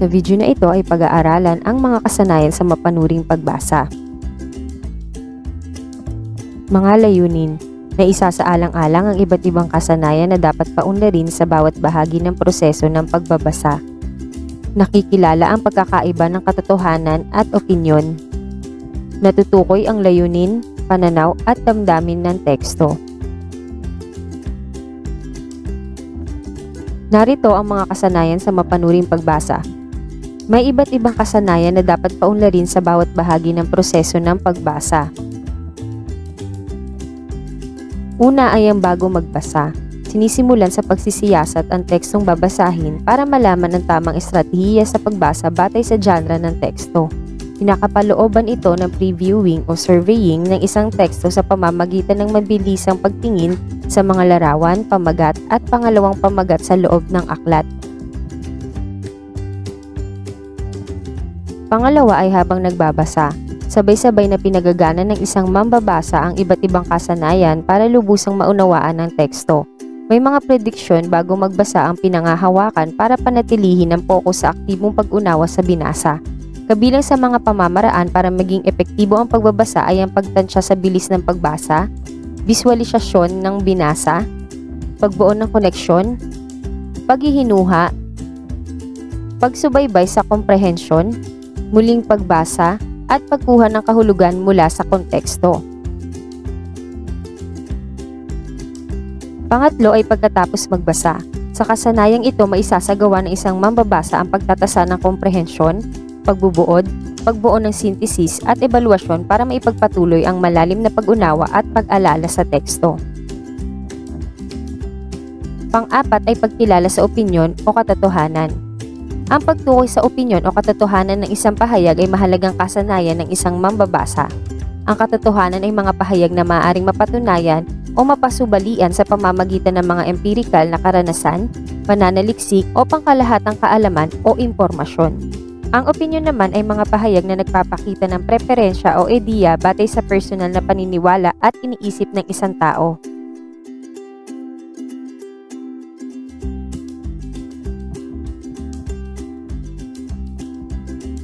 Sa video na ito ay pag-aaralan ang mga kasanayan sa mapanuring pagbasa. Mga layunin na isa sa alang-alang ang iba't ibang kasanayan na dapat paunlarin sa bawat bahagi ng proseso ng pagbabasa. Nakikilala ang pagkakaiba ng katotohanan at opinyon. Natutukoy ang layunin, pananaw at damdamin ng teksto. Narito ang mga kasanayan sa mapanuring pagbasa. May iba't ibang kasanayan na dapat paunlarin sa bawat bahagi ng proseso ng pagbasa. Una ay ang bago magbasa. Sinisimulan sa pagsisiyasat ang tekstong babasahin para malaman ang tamang estratehiya sa pagbasa batay sa genre ng teksto. Pinakapalooban ito ng previewing o surveying ng isang teksto sa pamamagitan ng mabilisang pagtingin sa mga larawan, pamagat at pangalawang pamagat sa loob ng aklat. Pangalawa ay habang nagbabasa, sabay-sabay na pinagagana ng isang mambabasa ang iba't ibang kasanayan para lubusang maunawaan ang teksto. May mga prediksyon bago magbasa ang pinangahawakan para panatilihin ang fokus sa aktibong pag-unawa sa binasa. Kabilang sa mga pamamaraan para maging epektibo ang pagbabasa ay ang pagtansya sa bilis ng pagbasa, visualisasyon ng binasa, pagbuo ng koneksyon, paghihinuha, pagsubaybay sa komprehensyon, muling pagbasa, at pagkuha ng kahulugan mula sa konteksto. Pangatlo ay pagkatapos magbasa. Sa kasanayang ito, maisasagawa ng isang mambabasa ang pagtatasa ng komprehensyon, pagbubuod, pagbuo ng synthesis at evaluasyon para maipagpatuloy ang malalim na pag-unawa at pag-alala sa teksto. Pang-apat ay pagkilala sa opinyon o katotohanan. Ang pagtukoy sa opinyon o katotohanan ng isang pahayag ay mahalagang kasanayan ng isang mambabasa. Ang katotohanan ay mga pahayag na maaaring mapatunayan o mapasubalian sa pamamagitan ng mga empirikal na karanasan, pananaliksik o pangkalahatang kaalaman o impormasyon. Ang opinion naman ay mga pahayag na nagpapakita ng preferensya o ideya batay sa personal na paniniwala at iniisip ng isang tao.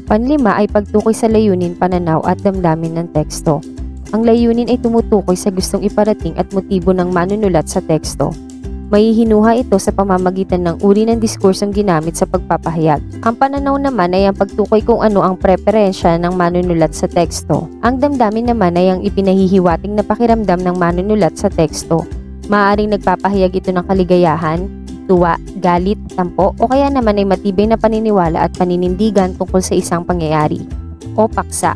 Panlima ay pagtukoy sa layunin, pananaw at damdamin ng teksto. Ang layunin ay tumutukoy sa gustong iparating at motibo ng manunulat sa teksto. Mahihinuha ito sa pamamagitan ng uri ng diskursong ginamit sa pagpapahayag. Ang pananaw naman ay ang pagtukoy kung ano ang preferensya ng manunulat sa teksto. Ang damdamin naman ay ang ipinahihiwating na pakiramdam ng manunulat sa teksto. Maaring nagpapahayag ito ng kaligayahan, tuwa, galit, tampo o kaya naman ay matibay na paniniwala at paninindigan tungkol sa isang pangyayari. O paksa,